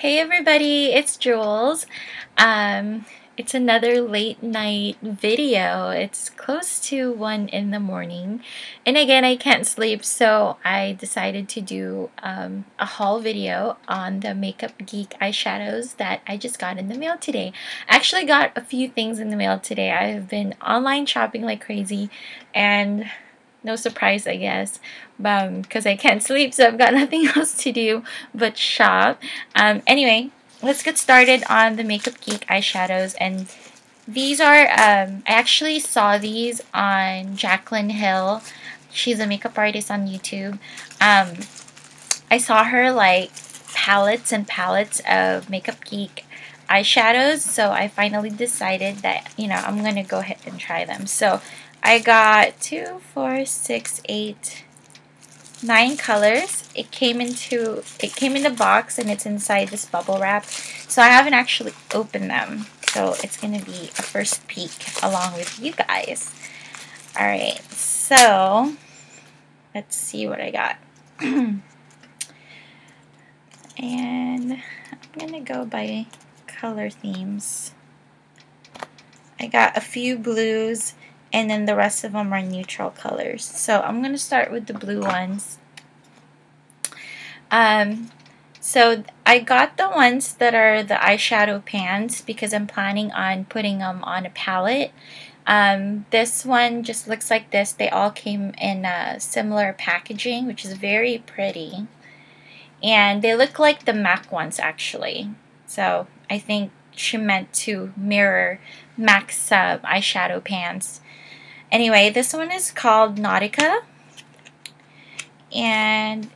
Hey everybody, it's Jules. Um, it's another late night video. It's close to 1 in the morning. And again, I can't sleep, so I decided to do um, a haul video on the Makeup Geek eyeshadows that I just got in the mail today. I actually got a few things in the mail today. I have been online shopping like crazy and no surprise, I guess, because um, I can't sleep, so I've got nothing else to do but shop. Um, anyway, let's get started on the Makeup Geek eyeshadows, and these are, um, I actually saw these on Jaclyn Hill. She's a makeup artist on YouTube. Um, I saw her, like, palettes and palettes of Makeup Geek eyeshadows, so I finally decided that, you know, I'm to go ahead and try them. So, I got two, four, six, eight, nine colors. It came into it came in the box and it's inside this bubble wrap. So I haven't actually opened them. So it's gonna be a first peek along with you guys. Alright, so let's see what I got. and I'm gonna go by color themes. I got a few blues and then the rest of them are neutral colors. So I'm going to start with the blue ones. Um, so I got the ones that are the eyeshadow pans because I'm planning on putting them on a palette. Um, this one just looks like this. They all came in a similar packaging, which is very pretty. And they look like the MAC ones actually. So I think she meant to mirror MAC's uh, eyeshadow pans. Anyway, this one is called Nautica. And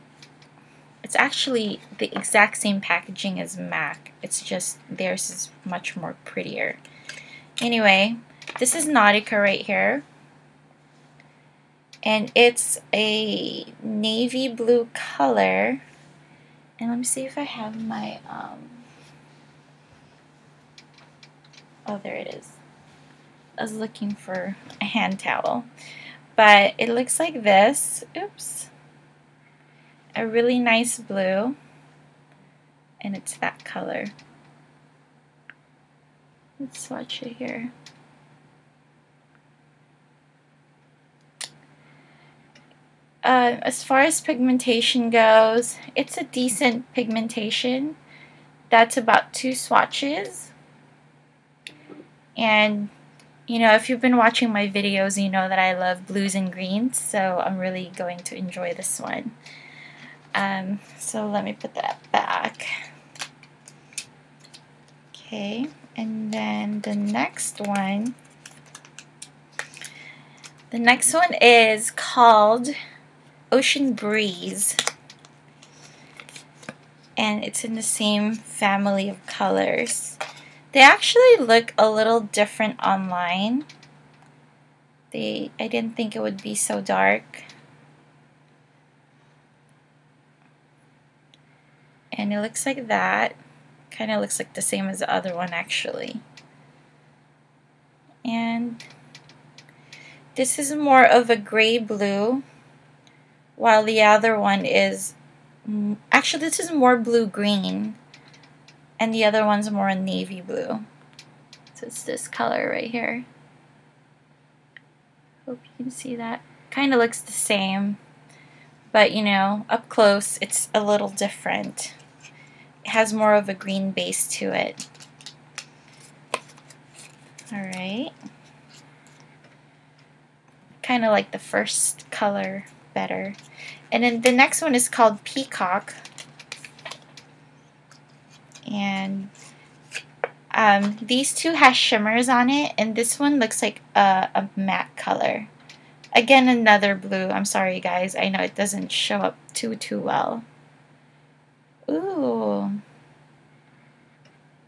it's actually the exact same packaging as MAC. It's just theirs is much more prettier. Anyway, this is Nautica right here. And it's a navy blue color. And let me see if I have my, um, oh, there it is. I was looking for a hand towel. But it looks like this. Oops. A really nice blue. And it's that color. Let's swatch it here. Uh, as far as pigmentation goes, it's a decent pigmentation. That's about two swatches. And you know, if you've been watching my videos, you know that I love blues and greens, so I'm really going to enjoy this one. Um, so let me put that back. Okay, and then the next one, the next one is called Ocean Breeze. And it's in the same family of colors. They actually look a little different online. They, I didn't think it would be so dark. And it looks like that. Kind of looks like the same as the other one actually. And this is more of a gray blue while the other one is actually this is more blue green and the other one's more navy blue. So it's this color right here. Hope you can see that. Kind of looks the same, but you know, up close it's a little different. It has more of a green base to it. Alright. Kind of like the first color better. And then the next one is called Peacock and um, these two has shimmers on it and this one looks like a, a matte color. Again another blue. I'm sorry guys. I know it doesn't show up too too well. Ooh.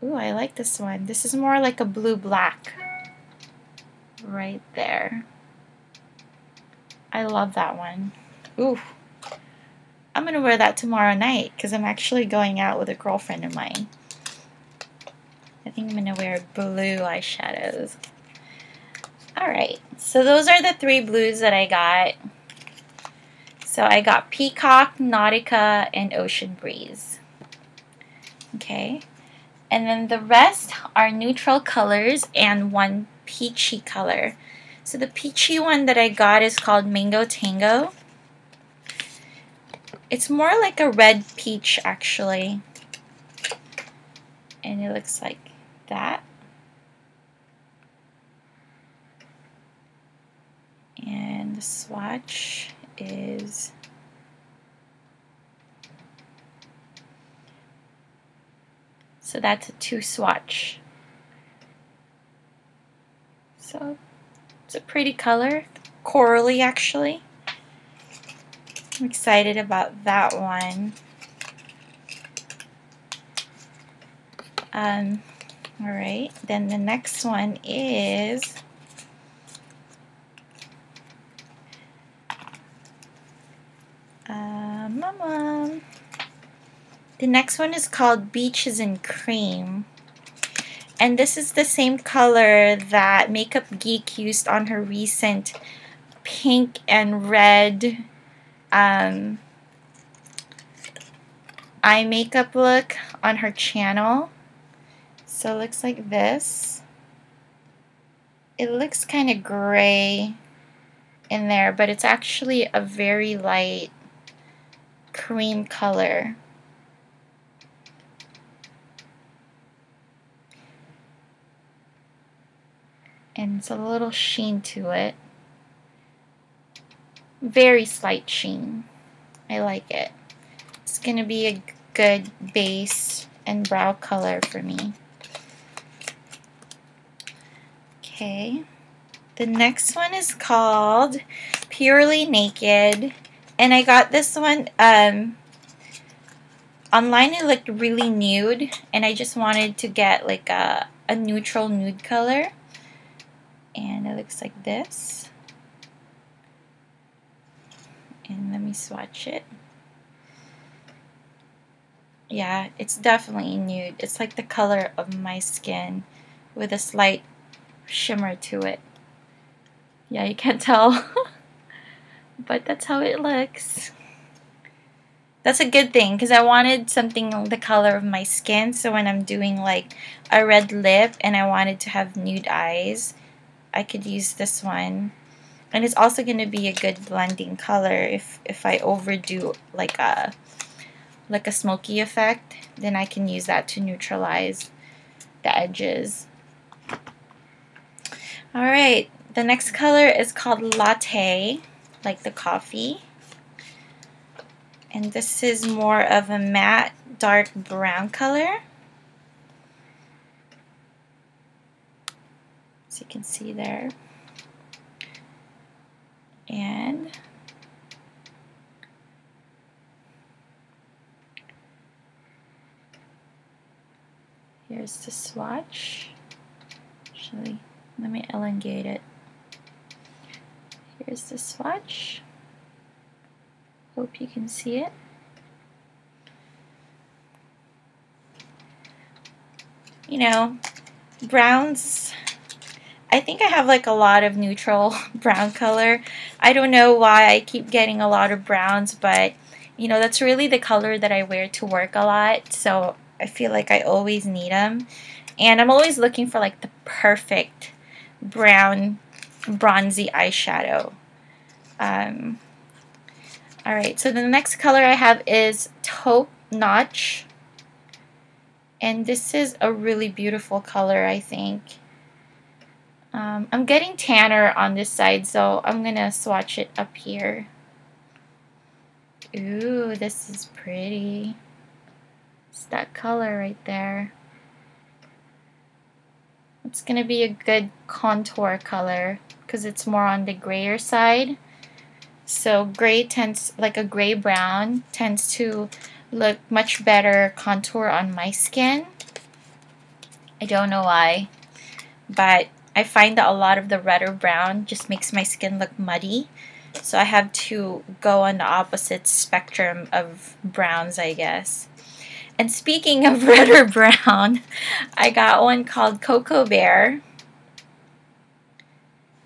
Ooh I like this one. This is more like a blue black right there. I love that one. Ooh I'm going to wear that tomorrow night because I'm actually going out with a girlfriend of mine. I think I'm going to wear blue eyeshadows. Alright, so those are the three blues that I got. So I got Peacock, Nautica, and Ocean Breeze. Okay. And then the rest are neutral colors and one peachy color. So the peachy one that I got is called Mango Tango. It's more like a red peach actually. And it looks like that. And the swatch is So that's a two swatch. So it's a pretty color, corally actually. I'm excited about that one. Um, all right, then the next one is uh, Mama. The next one is called Beaches and Cream. And this is the same color that Makeup Geek used on her recent pink and red um, eye makeup look on her channel. So it looks like this. It looks kind of gray in there, but it's actually a very light cream color. and it's a little sheen to it. Very slight sheen. I like it. It's going to be a good base and brow color for me. Okay. The next one is called Purely Naked. And I got this one um, online. It looked really nude. And I just wanted to get like a, a neutral nude color and it looks like this and let me swatch it. Yeah it's definitely nude. It's like the color of my skin with a slight shimmer to it. Yeah you can't tell but that's how it looks. That's a good thing because I wanted something the color of my skin so when I'm doing like a red lip and I wanted to have nude eyes I could use this one. And it's also going to be a good blending color if, if I overdo like a, like a smoky effect. Then I can use that to neutralize the edges. Alright, the next color is called Latte, like the coffee. And this is more of a matte dark brown color. as you can see there. And here's the swatch. Actually, let me elongate it. Here's the swatch. Hope you can see it. You know, browns I think I have like a lot of neutral brown color. I don't know why I keep getting a lot of browns, but you know, that's really the color that I wear to work a lot. So I feel like I always need them. And I'm always looking for like the perfect brown bronzy eyeshadow. Um, Alright, so the next color I have is Taupe Notch. And this is a really beautiful color, I think. Um, I'm getting tanner on this side, so I'm going to swatch it up here. Ooh, this is pretty. It's that color right there. It's going to be a good contour color because it's more on the grayer side. So gray tends, like a gray brown, tends to look much better contour on my skin. I don't know why, but I find that a lot of the red or brown just makes my skin look muddy. So I have to go on the opposite spectrum of browns, I guess. And speaking of red or brown, I got one called Cocoa Bear.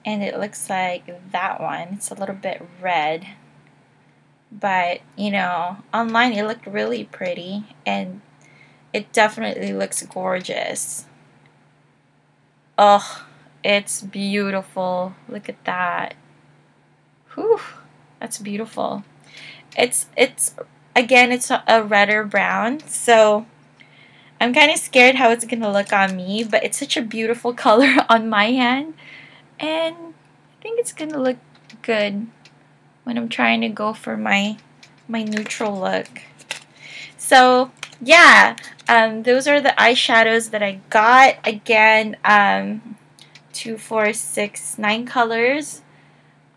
And it looks like that one. It's a little bit red. But, you know, online it looked really pretty. And it definitely looks gorgeous. Oh, it's beautiful. Look at that. Whew, that's beautiful. It's, it's, again, it's a redder brown, so I'm kind of scared how it's going to look on me, but it's such a beautiful color on my hand, and I think it's going to look good when I'm trying to go for my, my neutral look. So, yeah, um, those are the eyeshadows that I got. Again, um, two, four, six, nine colors.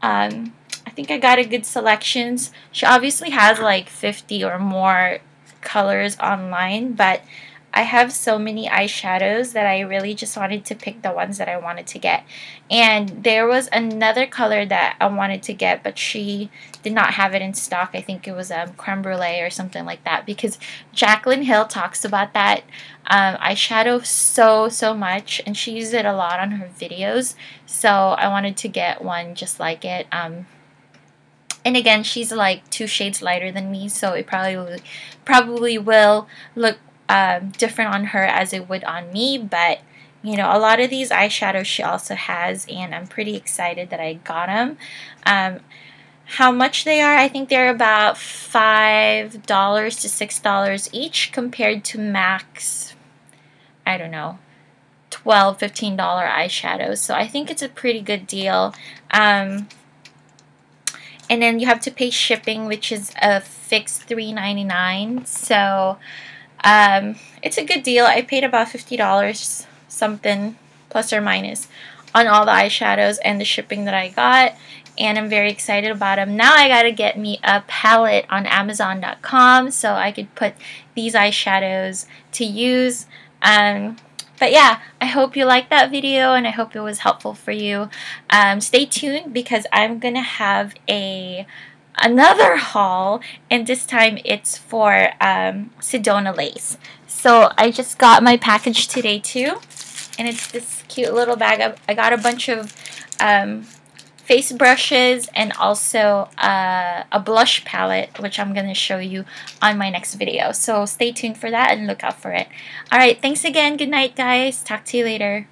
Um, I think I got a good selections. She obviously has like 50 or more colors online, but I have so many eyeshadows that I really just wanted to pick the ones that I wanted to get. And there was another color that I wanted to get, but she did not have it in stock. I think it was um, creme brulee or something like that because Jaclyn Hill talks about that um, eyeshadow so, so much. And she uses it a lot on her videos. So I wanted to get one just like it. Um, and again, she's like two shades lighter than me, so it probably probably will look um, different on her as it would on me, but you know, a lot of these eyeshadows she also has, and I'm pretty excited that I got them. Um, how much they are, I think they're about $5 to $6 each compared to MAC's, I don't know, $12, $15 eyeshadows. So I think it's a pretty good deal. Um, and then you have to pay shipping, which is a fixed $3.99. So um, it's a good deal. I paid about $50 something plus or minus on all the eyeshadows and the shipping that I got and I'm very excited about them. Now I gotta get me a palette on Amazon.com so I could put these eyeshadows to use. Um, but yeah, I hope you liked that video and I hope it was helpful for you. Um, stay tuned because I'm gonna have a another haul and this time it's for um, Sedona lace. So I just got my package today too and it's this cute little bag. I got a bunch of um, face brushes and also uh, a blush palette which I'm going to show you on my next video. So stay tuned for that and look out for it. Alright, thanks again. Good night guys. Talk to you later.